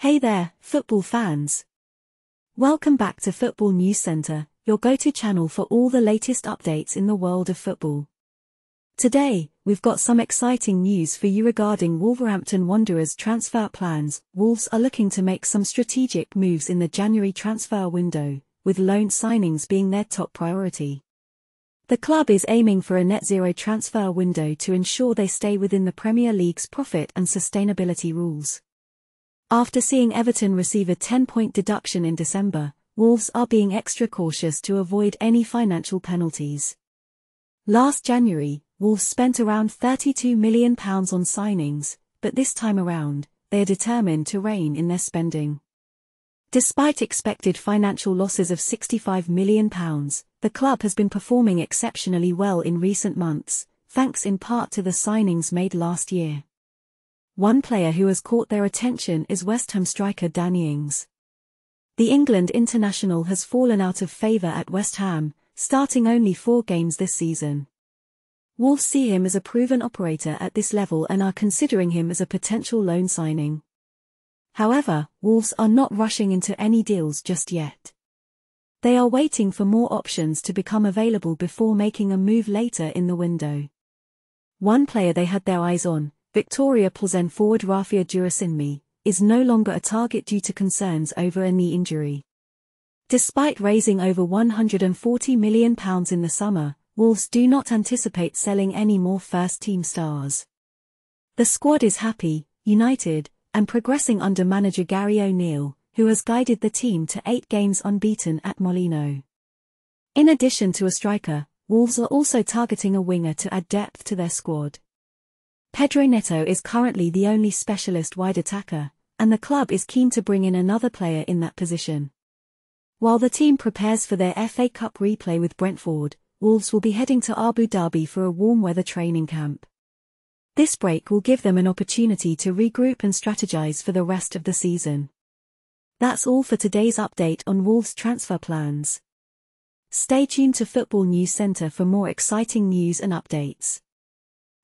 Hey there, football fans. Welcome back to Football News Center, your go-to channel for all the latest updates in the world of football. Today, we've got some exciting news for you regarding Wolverhampton Wanderers transfer plans. Wolves are looking to make some strategic moves in the January transfer window, with loan signings being their top priority. The club is aiming for a net zero transfer window to ensure they stay within the Premier League's profit and sustainability rules. After seeing Everton receive a 10-point deduction in December, Wolves are being extra cautious to avoid any financial penalties. Last January, Wolves spent around £32 million on signings, but this time around, they are determined to rein in their spending. Despite expected financial losses of £65 million, the club has been performing exceptionally well in recent months, thanks in part to the signings made last year. One player who has caught their attention is West Ham striker Danny Ings. The England international has fallen out of favour at West Ham, starting only four games this season. Wolves see him as a proven operator at this level and are considering him as a potential loan signing. However, Wolves are not rushing into any deals just yet. They are waiting for more options to become available before making a move later in the window. One player they had their eyes on, Viktoria Plzen forward Rafiu Durosinmi, is no longer a target due to concerns over a knee injury. Despite raising over £140 million in the summer, Wolves do not anticipate selling any more first-team stars. The squad is happy, united, and progressing under manager Gary O'Neill, who has guided the team to eight games unbeaten at Molineux. In addition to a striker, Wolves are also targeting a winger to add depth to their squad. Pedro Neto is currently the only specialist wide attacker, and the club is keen to bring in another player in that position. While the team prepares for their FA Cup replay with Brentford, Wolves will be heading to Abu Dhabi for a warm weather training camp. This break will give them an opportunity to regroup and strategize for the rest of the season. That's all for today's update on Wolves transfer plans. Stay tuned to Football News Center for more exciting news and updates.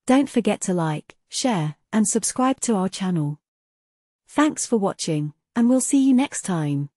Don't forget to like, share, and subscribe to our channel. Thanks for watching, and we'll see you next time.